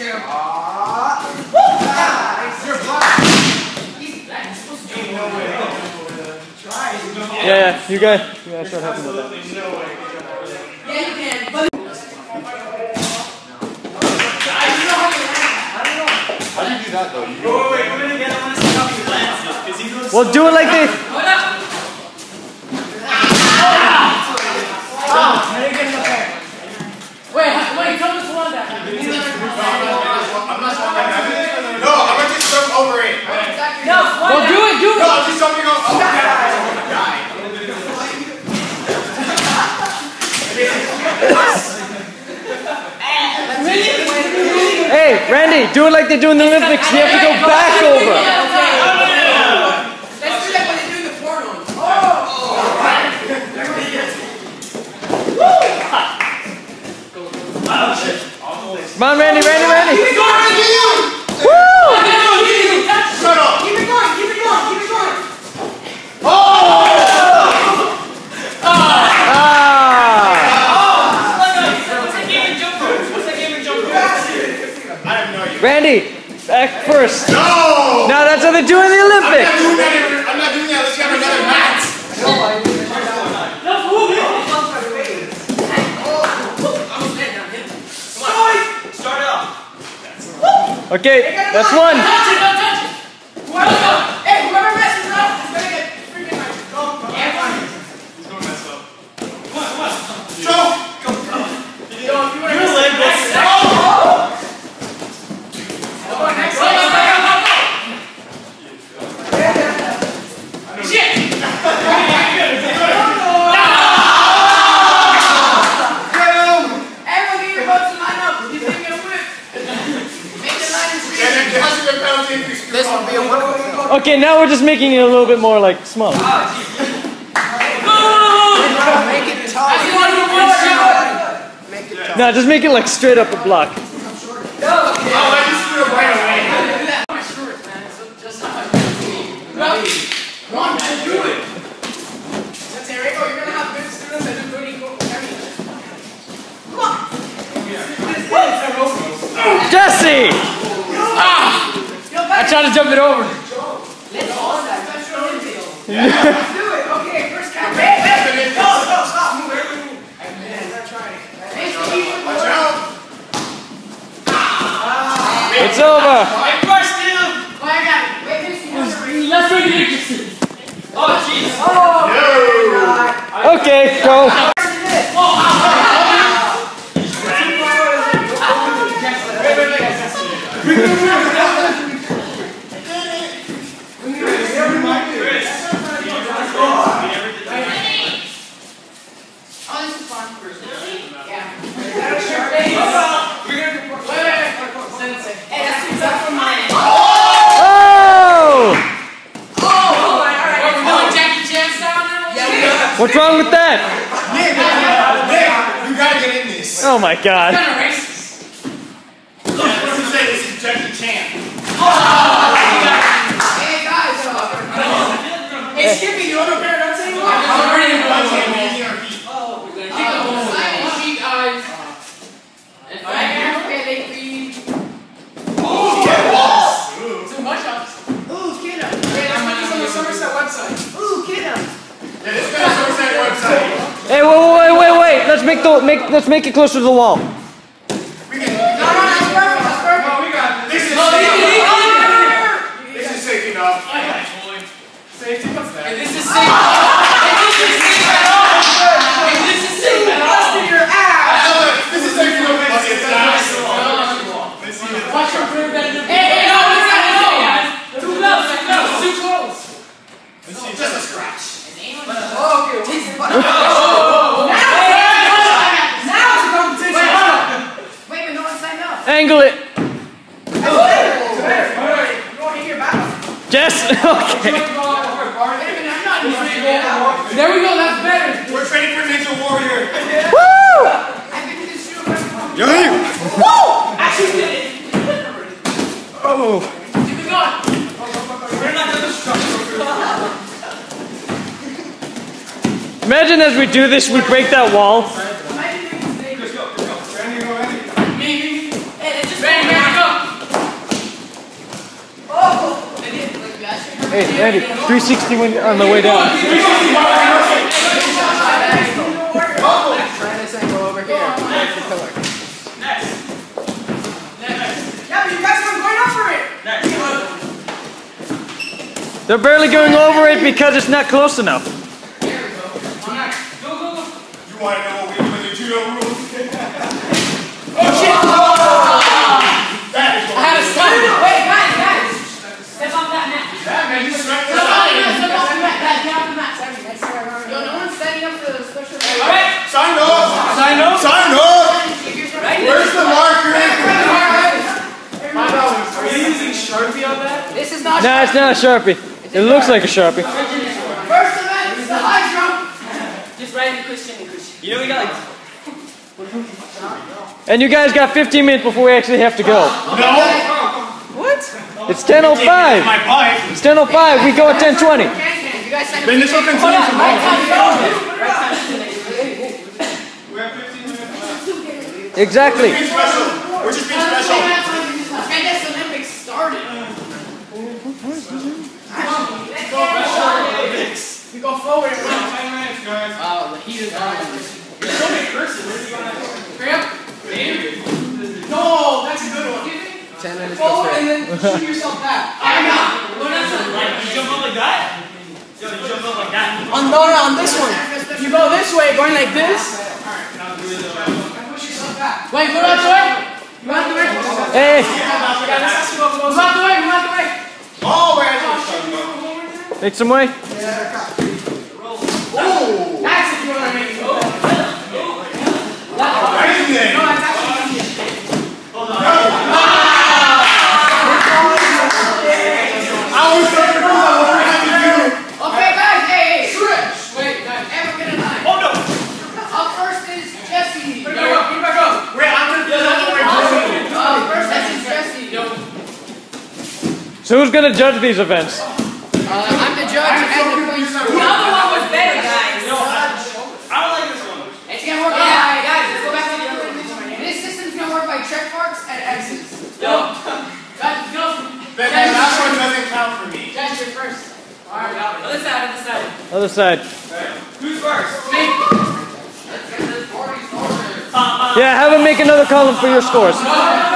two. You're black. He's black. He's supposed to be no way. Yeah, yeah, you guys. You guys should have to. Well, do it like this. Hey, Randy, do it like they do in the Olympics. You have to go back over. first. No! Now that's how they do in the Olympics. I'm not doing that. I'm not doing that. Let's get another match. Okay, that's one. Okay, now we're just making it a little bit more like smaller. No, just make it like straight up a block. Oh, I just threw it right away. trying to jump it over. Let's do it. Okay, first count. Go, It's over. wrong with that? Nick, Nick, you gotta get in this. Oh my god. make the make let's make it closer to the wall. Just okay. There we go. That's better. We're training for Ninja Warrior. Woo! I. Yo! Woo! Actually did it. Oh. Imagine as we do this, we break that wall. Hey, Randy, 360 when on the way down. Try this angle over here. The pillar. Yeah, but you guys aren't going over it. They're barely going over it because it's not close enough. You want to know what we do in the judo rules? That is I had a stun. Wait, guys, guys. Step off that mat. that man. You smacked No, the no, side. no, step off the mat. Guys, get off the mat. Sorry, that's where I remember. Yo, no one's setting up for the special. Alright. Sign up. Sign up. Sign up. Where's the marker? Are you using Sharpie on that? This is not. Nah, it's not a Sharpie. It looks like a Sharpie. First event is the high jump. Just write in Christian and Christian. You know we got like. And you guys got 15 minutes before we actually have to go. No. What? It's 10.05. My pipe. It's 10.05. We go at 10.20. Can can. You guys sign up. Then this will continue tomorrow. time to go. We have 15 minutes left. Exactly. Being special. We're just being special. Get this Olympics started. We go forward and run. 10 minutes, guys. Oh, is on. There's so many curses. Where do you want to Hurry up. No, that's a good one. Ten minutes Forward and then shoot yourself back. I got. Like, you jump up like that? Yo, you jump up like that. On no, no, on this one. You go this way, going like this. Push yourself back. Wait, move out the way. Move out the way. Hey, Move out the way. Move out the way. Oh, where is it? make some way. That's if you want to make it go. Anything. No, that's actually easier. I was trying to do that. What do we have to do? Okay, guys. Hey, hey. Wait, guys. Ever get a line? Oh no! Up first is Jesse. Put it back up, put it back up. Wait, I'm gonna do that. Uh, first is Jesse. So who's gonna judge these events? Uh, I'm the judge and the police. The other one was better, guys. No, I, I don't like this one. It's gonna work. Yeah, guys, let's go back to the other one. This system's gonna work by check marks and X's. Yo. Guys, go. That that last one doesn't count for me. Judge, you're first. Alright, Other side, other side. Other side. Who's first? me. Yeah, have him make another column for your scores. No, no, no,